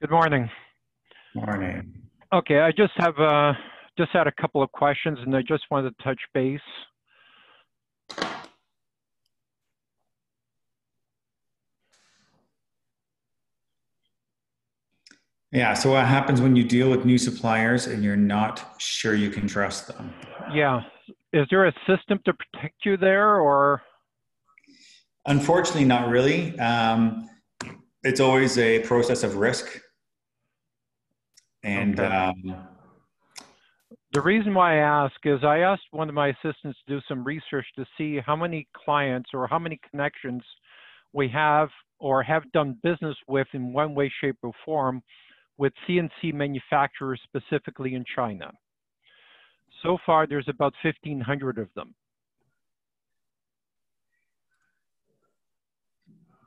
Good morning. Morning. Okay, I just have uh, just had a couple of questions, and I just wanted to touch base. Yeah, so what happens when you deal with new suppliers and you're not sure you can trust them? Yeah, is there a system to protect you there, or? Unfortunately, not really. Um, it's always a process of risk, and Okay. um, The reason why I ask is I asked one of my assistants to do some research to see how many clients or how many connections we have or have done business with in one way, shape, or form with CNC manufacturers specifically in China. So far, there's about 1,500 of them.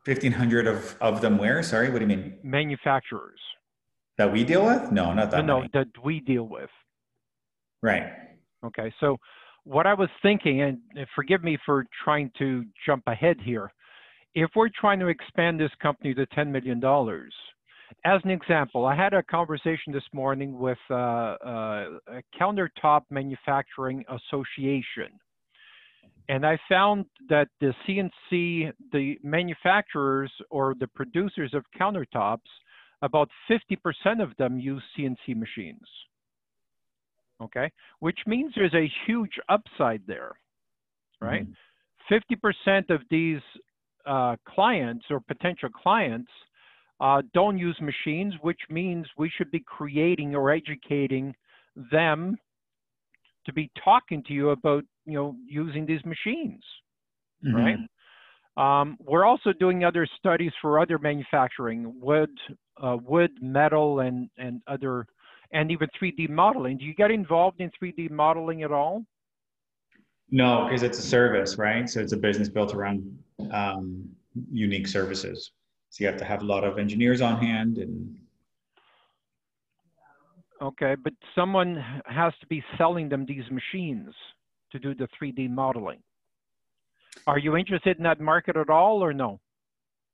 1,500 of, of them where? Sorry, what do you mean? Manufacturers, That we deal with? No, not that no, many. that we deal with. Right. Okay, so what I was thinking, and forgive me for trying to jump ahead here, if we're trying to expand this company to $10 million, as an example, I had a conversation this morning with uh, uh, a countertop manufacturing association. And I found that the CNC, the manufacturers or the producers of countertops, about 50% of them use CNC machines okay? Which means there's a huge upside there, right? Mhm. 50% of these uh, clients or potential clients uh, don't use machines, which means we should be creating or educating them to be talking to you about, you know, using these machines, Mhm. right? Um, we're also doing other studies for other manufacturing, wood, uh, wood, metal, and and other, and even 3D modeling. Do you get involved in 3D modeling at all? No, because it's a service, right? So it's a business built around um, unique services. So you have to have a lot of engineers on hand and Okay, but someone has to be selling them these machines to do the 3D modeling. Are you interested in that market at all, or no?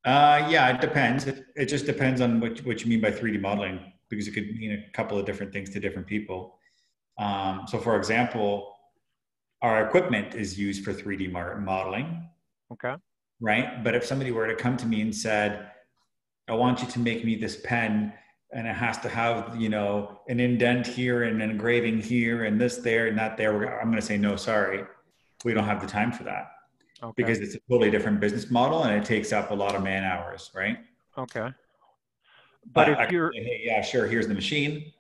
Uh, yeah, it depends. It, it just depends on what, what you mean by 3D modeling, because it could mean a couple of different things to different people. Um, so, for example, our equipment is used for 3D mar- modeling, Okay. right? But if somebody were to come to me and said, I want you to make me this pen and it has to have, you know, an indent here and an engraving here and this there and that there, I'm going to say, no, sorry, we don't have the time for that Okay. because it's a totally different business model and it takes up a lot of man hours, right? okay. But I if can you're say, hey, yeah, sure, here's the machine.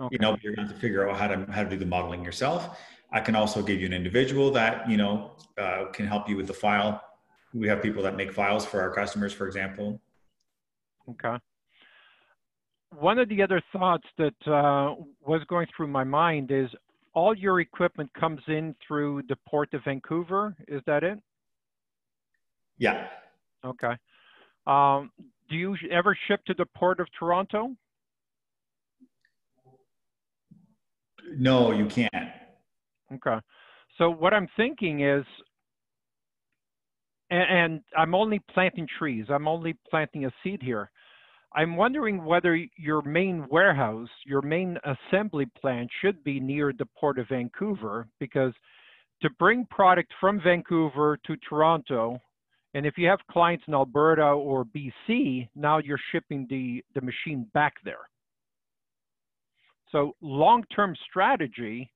okay. You know, but you're going to have to figure out how to how to do the modeling yourself. I can also give you an individual that you know uh, can help you with the file. We have people that make files for our customers, for example. Okay. One of the other thoughts that uh, was going through my mind is all your equipment comes in through the port of Vancouver. Is that it? Yeah, Okay. Um, do you ever ship to the port of Toronto? no, you can't. Okay. So what I'm thinking is, and, and I'm only planting trees. I'm only planting a seed here. I'm wondering whether your main warehouse, your main assembly plant should be near the port of Vancouver because to bring product from Vancouver to Toronto, and if you have clients in Alberta or BC, now you're shipping the, the machine back there. So long-term strategy,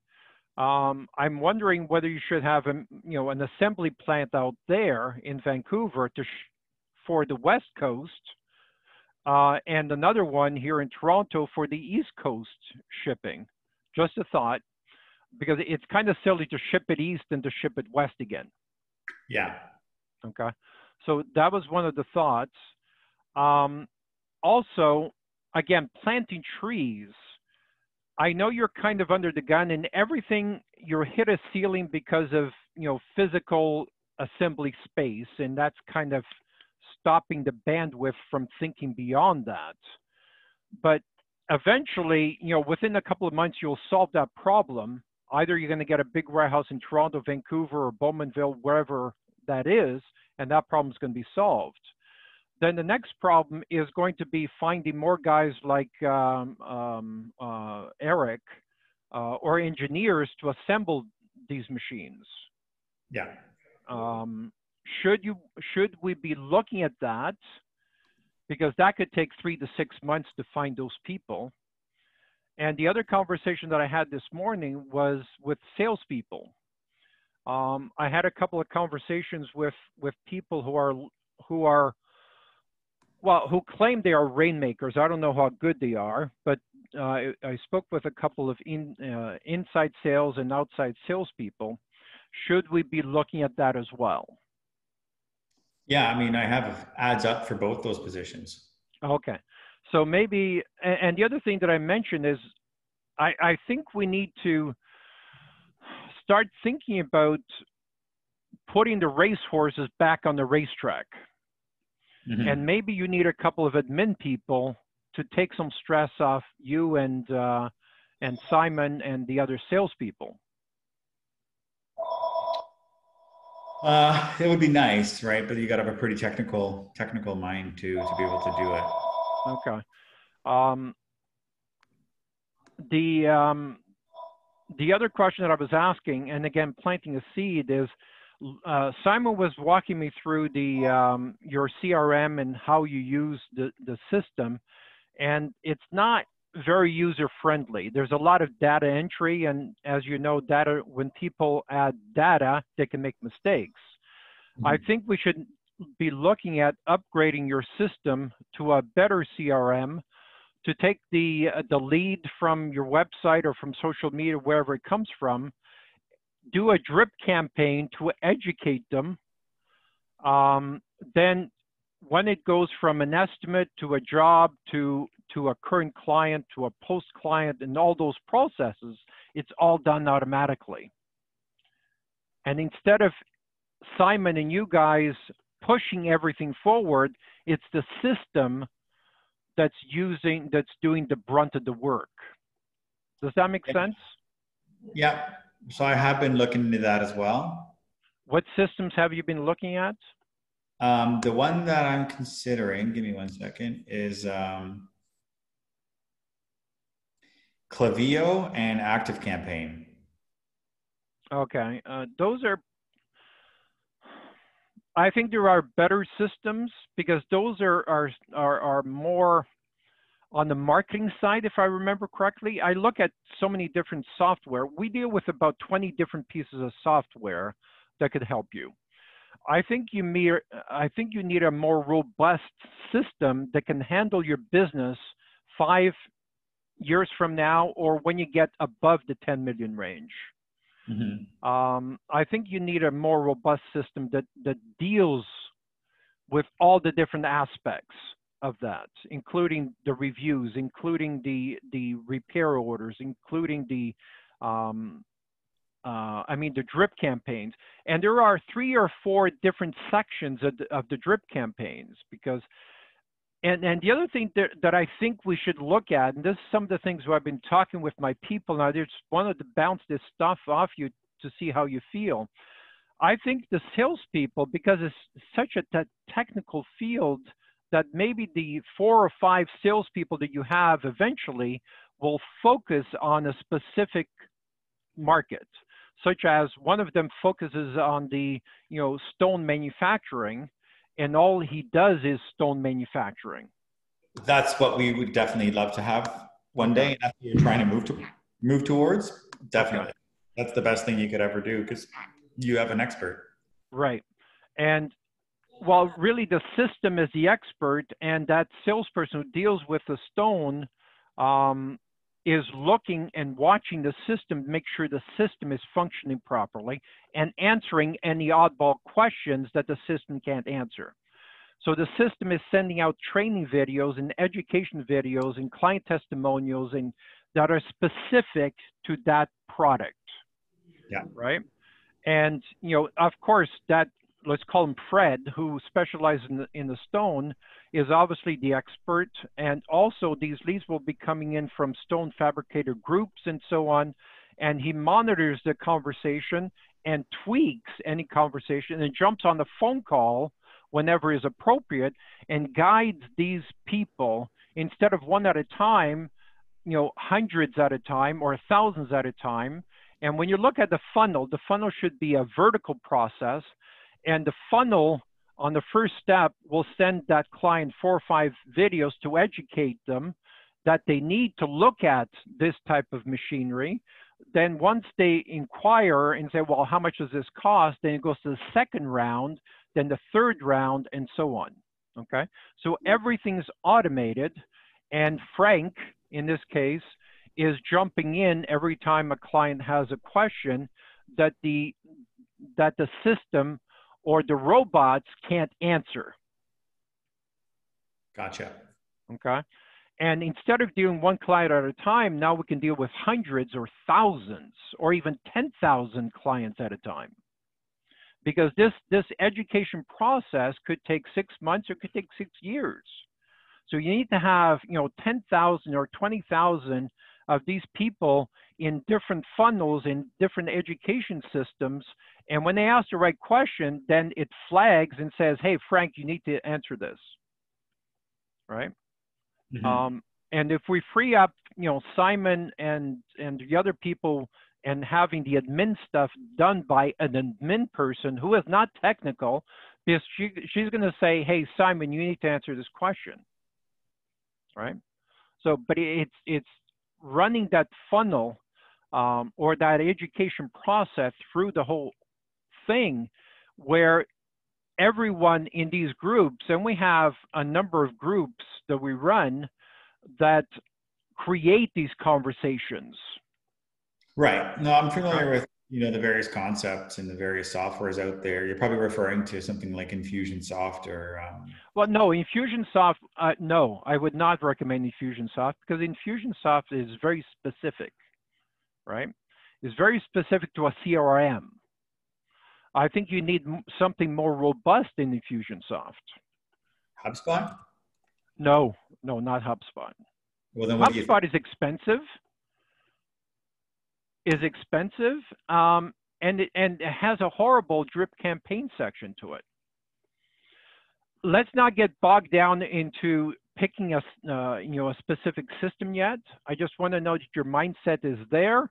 um, I'm wondering whether you should have a, you know, an assembly plant out there in Vancouver to for the West Coast, uh, and another one here in Toronto for the East Coast shipping. Just a thought, because it's kind of silly to ship it east and to ship it west again. Yeah, Okay, so that was one of the thoughts. Um, also, again, planting trees. I know you're kind of under the gun and everything. You're hit a ceiling because of you know physical assembly space, and that's kind of stopping the bandwidth from thinking beyond that. But eventually, you know, within a couple of months, you'll solve that problem. Either you're going to get a big warehouse in Toronto, Vancouver, or Bowmanville, wherever that is, and that problem is going to be solved. then the next problem is going to be finding more guys like um, um, uh, Eric uh, or engineers to assemble these machines. Yeah. Um, should you should we be looking at that? Because that could take three to six months to find those people. And the other conversation that I had this morning was with salespeople. Um, I had a couple of conversations with with people who are who are well who claim they are rainmakers. I don't know how good they are, but uh, I, I, spoke with a couple of in, uh, inside sales and outside salespeople. Should we be looking at that as well? Yeah, I mean, I have ads up for both those positions. Okay. So maybe, and the other thing that I mentioned is I, I think we need to start thinking about putting the racehorses back on the racetrack. Mm-hmm. And maybe you need a couple of admin people to take some stress off you and uh, and Simon and the other salespeople. Uh, it would be nice, right? But you got to have a pretty technical technical mind to to be able to do it. Okay. Um, the um, the other question that I was asking, and again, planting a seed, is uh, Simon was walking me through the um, your CRM and how you use the the system, and it's not very user friendly. There's a lot of data entry, and as you know, data when people add data, they can make mistakes. Mm-hmm. I think we should be looking at upgrading your system to a better CRM to take the uh, the lead from your website or from social media, wherever it comes from, do a drip campaign to educate them. Um, then, when it goes from an estimate to a job to to a current client to a post client and all those processes, it's all done automatically. And instead of Simon and you guys pushing everything forward, it's the system that's using that's doing the brunt of the work. Does that make sense? Yeah. So I have been looking into that as well. What systems have you been looking at? Um, the one that I'm considering, give me one second, is um, Klaviyo and Active Campaign. Okay, uh, those are. I think there are better systems because those are are are, are more on the marketing side, if I remember correctly. I look at so many different software. We deal with about 20 different pieces of software that could help you. I think you I think you need a more robust system that can handle your business five years from now or when you get above the 10 million range. Mm-hmm. Um, I think you need a more robust system that, that deals with all the different aspects of that, including the reviews, including the, the repair orders, including the, um, uh, I mean, the drip campaigns. And there are three or four different sections of the, of the drip campaigns because and and the other thing that, that I think we should look at, and this is some of the things where I've been talking with my people now, I just wanted to bounce this stuff off you to see how you feel. I think the salespeople, because it's such a technical field, that maybe the four or five salespeople that you have eventually will focus on a specific market, such as one of them focuses on the you know stone manufacturing and all he does is stone manufacturing. That's what we would definitely love to have one day. That's what you're trying to move to move towards. Definitely, that's the best thing you could ever do because you have an expert. Right, and while really the system is the expert, and that salesperson who deals with the stone um, is looking and watching the system to make sure the system is functioning properly and answering any oddball questions that the system can't answer. So the system is sending out training videos and education videos and client testimonials and that are specific to that product. Yeah. Right. And you know, of course, that let's call him Fred, who specializes in the, in the stone, is obviously the expert. And also, these leads will be coming in from stone fabricator groups and so on. And he monitors the conversation and tweaks any conversation and jumps on the phone call whenever is appropriate and guides these people instead of one at a time, you know, hundreds at a time or thousands at a time. And when you look at the funnel, the funnel should be a vertical process. And the funnel on the first step we'll send that client four or five videos to educate them that they need to look at this type of machinery. Then once they inquire and say, well, how much does this cost? Then it goes to the second round, then the third round, and so on. Okay, so everything's automated, and Frank, in this case, is jumping in every time a client has a question that the that the system or the robots can't answer. Gotcha. Okay. And instead of dealing one client at a time, now we can deal with hundreds or thousands or even 10,000 clients at a time. Because this, this education process could take six months or could take six years. So you need to have, you know, 10,000 or 20,000 of these people in different funnels in different education systems. And when they ask the right question, then it flags and says, hey, Frank, you need to answer this. Right? Mm-hmm. Um, and if we free up, you know, Simon and and the other people and having the admin stuff done by an admin person who is not technical, because she she's going to say, "Hey, Simon, you need to answer this question." Right? So, but it's it's running that funnel um, or that education process through the whole thing, where everyone in these groups, and we have a number of groups that we run that create these conversations. Right. No, I'm familiar with you know the various concepts and the various softwares out there. You're probably referring to something like Infusionsoft or. Um... Well, no, Infusionsoft. Uh, no, I would not recommend Infusionsoft because Infusionsoft is very specific, right? It's very specific to a CRM. I think you need something more robust in Infusionsoft. HubSpot? No, no, not HubSpot. Well, then HubSpot is expensive. Is expensive, um, and it, and it has a horrible drip campaign section to it. Let's not get bogged down into picking a uh, you know a specific system yet. I just want to know that your mindset is there.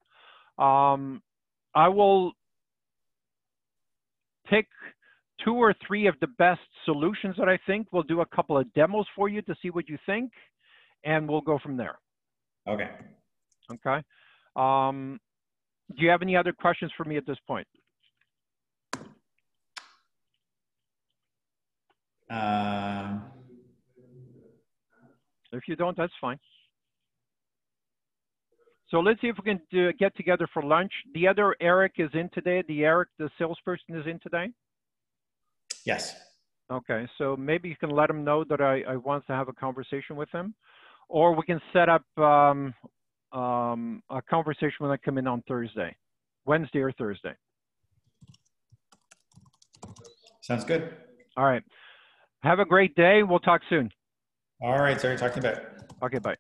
Um, I will pick two or three of the best solutions that I think. We'll do a couple of demos for you to see what you think, and we'll go from there. Okay. Okay. Um, do you have any other questions for me at this point? Uh... If you don't, that's fine. So let's see if we can do, get together for lunch. The other Eric is in today. The Eric, the salesperson, is in today. Yes. Okay, so maybe you can let him know that I, I want to have a conversation with him, or we can set up um, um, a conversation when I come in on Thursday, Wednesday or Thursday. Sounds good. All right. Have a great day. We'll talk soon. All right, sorry, talk to you about. Okay, bye.